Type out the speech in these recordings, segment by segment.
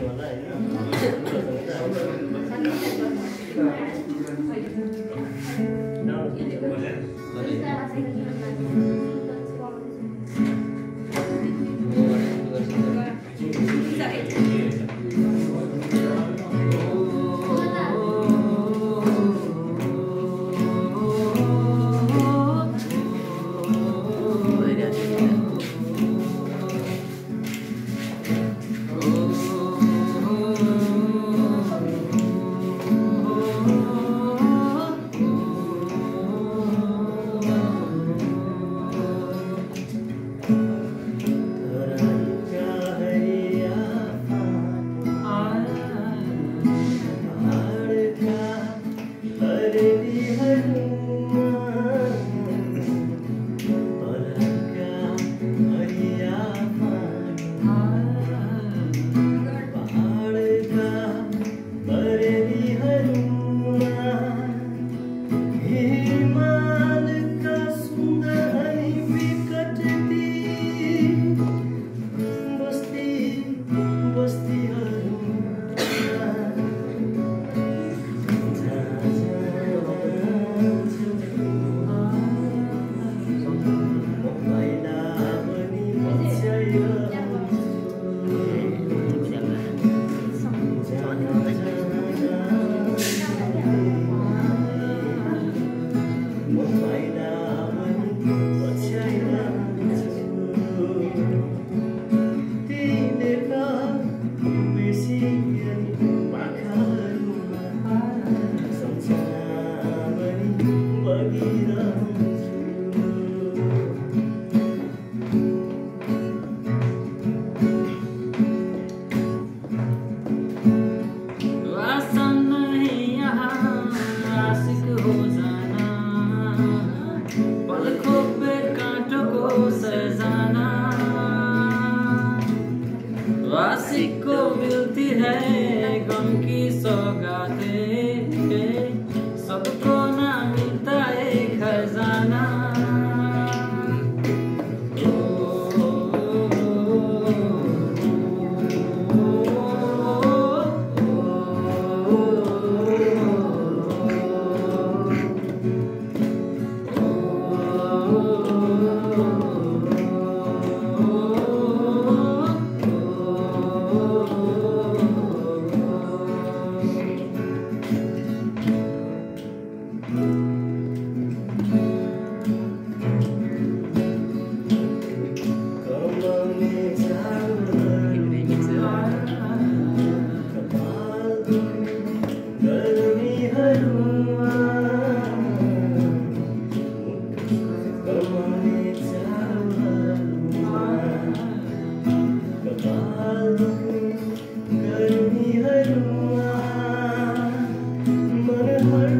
गरिदिनु होला होइन आशिक हो जाना पलकों पे कांटों को सजाना। आशिक को मिलती है गम की सौगातें, सबको Lord.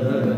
brother